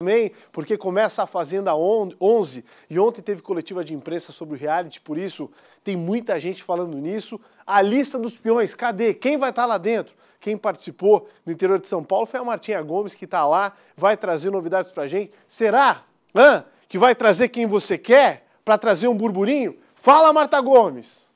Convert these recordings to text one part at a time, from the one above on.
também, porque começa a Fazenda 11 e ontem teve coletiva de imprensa sobre o reality, por isso tem muita gente falando nisso. A lista dos peões, cadê? Quem vai estar lá dentro? Quem participou no interior de São Paulo foi a Martinha Gomes, que está lá, vai trazer novidades pra gente. Será Hã? que vai trazer quem você quer para trazer um burburinho? Fala, Marta Gomes!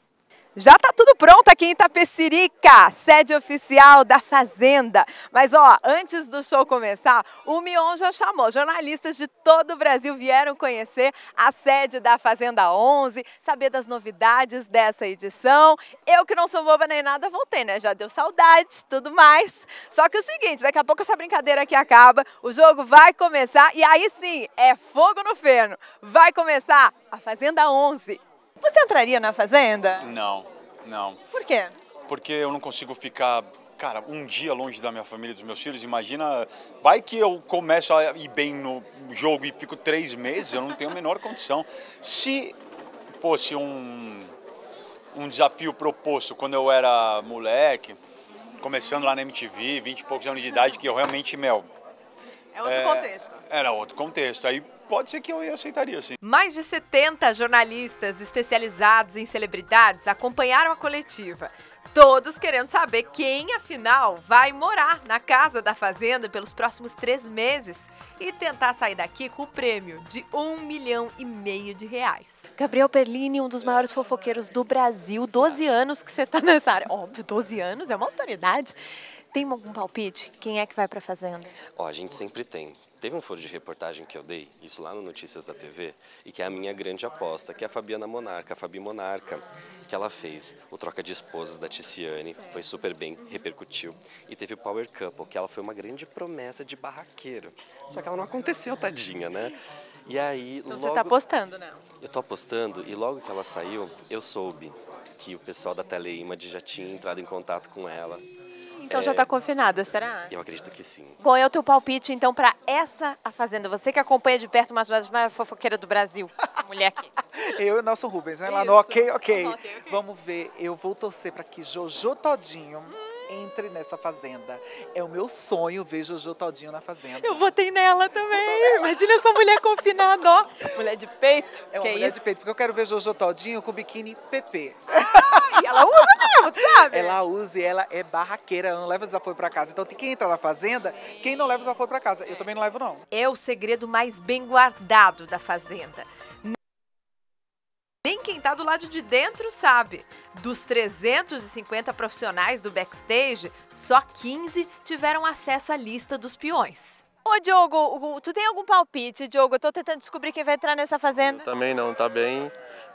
Já tá tudo pronto aqui em Itapecirica, sede oficial da Fazenda. Mas ó, antes do show começar, o Mion já chamou. Jornalistas de todo o Brasil vieram conhecer a sede da Fazenda 11, saber das novidades dessa edição. Eu que não sou boba nem nada, voltei, né? Já deu saudade, tudo mais. Só que é o seguinte, daqui a pouco essa brincadeira aqui acaba, o jogo vai começar e aí sim, é fogo no feno. Vai começar a Fazenda 11. Você entraria na Fazenda? Não, não. Por quê? Porque eu não consigo ficar, cara, um dia longe da minha família e dos meus filhos. Imagina, vai que eu começo a ir bem no jogo e fico três meses, eu não tenho a menor condição. Se fosse um, um desafio proposto quando eu era moleque, começando lá na MTV, 20 e poucos anos de idade, que eu realmente, meu... É outro é, contexto. Era outro contexto. Aí pode ser que eu aceitaria, sim. Mais de 70 jornalistas especializados em celebridades acompanharam a coletiva. Todos querendo saber quem, afinal, vai morar na casa da Fazenda pelos próximos três meses e tentar sair daqui com o prêmio de um milhão e meio de reais. Gabriel Perlini, um dos maiores fofoqueiros do Brasil, 12 anos que você está nessa área. Óbvio, 12 anos é uma autoridade. Tem algum palpite? Quem é que vai para a Fazenda? Ó, a gente sempre tem. Teve um foro de reportagem que eu dei, isso lá no Notícias da TV, e que é a minha grande aposta, que é a Fabiana Monarca, a Fabi Monarca, que ela fez o troca de esposas da Ticiane, foi super bem, repercutiu. E teve o Power Couple, que ela foi uma grande promessa de barraqueiro. Só que ela não aconteceu, tadinha, né? E aí, então logo... você tá apostando, né? Eu tô apostando, e logo que ela saiu, eu soube que o pessoal da Teleimad já tinha entrado em contato com ela então é... já está confinada, será? Eu acredito que sim. Qual é o teu palpite, então, para essa A Fazenda? Você que acompanha de perto uma das maiores fofoqueiras do Brasil, essa mulher aqui. Eu e o Nelson Rubens, né? Lá Isso. no okay, ok, ok. Vamos ver. Eu vou torcer para que Jojo Todinho entre nessa fazenda. É o meu sonho ver Jojo Todinho na fazenda. Eu votei nela também. Imagina essa mulher confinada, ó. Mulher de peito. É uma que mulher isso? de peito, porque eu quero ver Jojo Todinho com biquíni PP. Ela usa mesmo, tu sabe? Ela usa e ela é barraqueira, ela não leva desaforo para casa. Então tem quem entra na fazenda, quem não leva desaforo para casa. Eu também não levo, não. É o segredo mais bem guardado da fazenda. Nem quem está do lado de dentro sabe. Dos 350 profissionais do backstage, só 15 tiveram acesso à lista dos peões. Ô, Diogo, tu tem algum palpite, Diogo? Eu tô tentando descobrir quem vai entrar nessa fazenda. Eu também não, tá bem.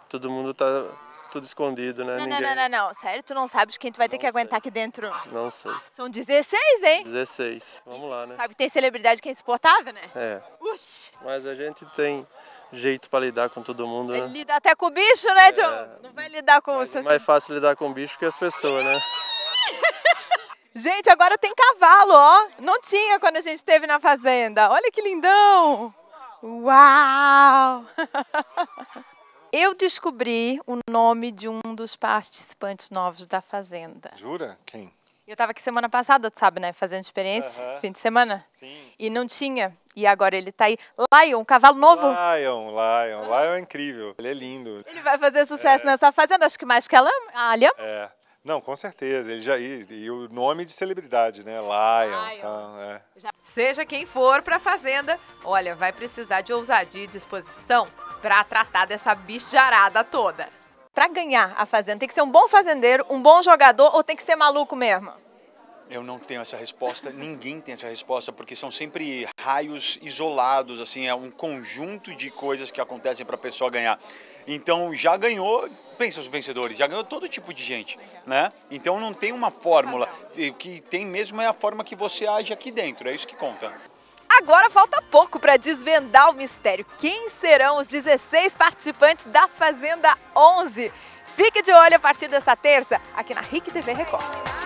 Todo mundo tá tudo escondido, né? Não, Ninguém... não, não, não, não, Sério, tu não sabes quem tu vai ter não que aguentar aqui dentro? Não sei. São 16, hein? 16. Vamos lá, né? Sabe que tem celebridade que é insuportável, né? É. Uxi. Mas a gente tem jeito para lidar com todo mundo, né? Lida até com o bicho, né, John? É, não vai lidar com os... É mais fácil lidar com o bicho que as pessoas, né? gente, agora tem cavalo, ó. Não tinha quando a gente esteve na fazenda. Olha que lindão! Uau! Eu descobri o nome de um dos participantes novos da Fazenda. Jura? Quem? Eu estava aqui semana passada, tu sabe, né? Fazendo experiência, uh -huh. fim de semana. Sim. E não tinha. E agora ele está aí. Lion, cavalo novo. Lion, Lion. Lion é incrível. Ele é lindo. Ele vai fazer sucesso é. nessa fazenda, acho que mais que a Alha. É. Não, com certeza. Ele já e, e o nome de celebridade, né? Lion. Lion. Então, é. Seja quem for para a fazenda, olha, vai precisar de ousadia e disposição para tratar dessa bicharada toda para ganhar a fazenda? Tem que ser um bom fazendeiro, um bom jogador ou tem que ser maluco mesmo? Eu não tenho essa resposta, ninguém tem essa resposta, porque são sempre raios isolados, assim, é um conjunto de coisas que acontecem para a pessoa ganhar. Então, já ganhou, pensa os vencedores, já ganhou todo tipo de gente, né? Então, não tem uma fórmula, o que tem mesmo é a forma que você age aqui dentro, é isso que conta. Agora falta pouco para desvendar o mistério. Quem serão os 16 participantes da Fazenda 11? Fique de olho a partir dessa terça aqui na RIC TV Record.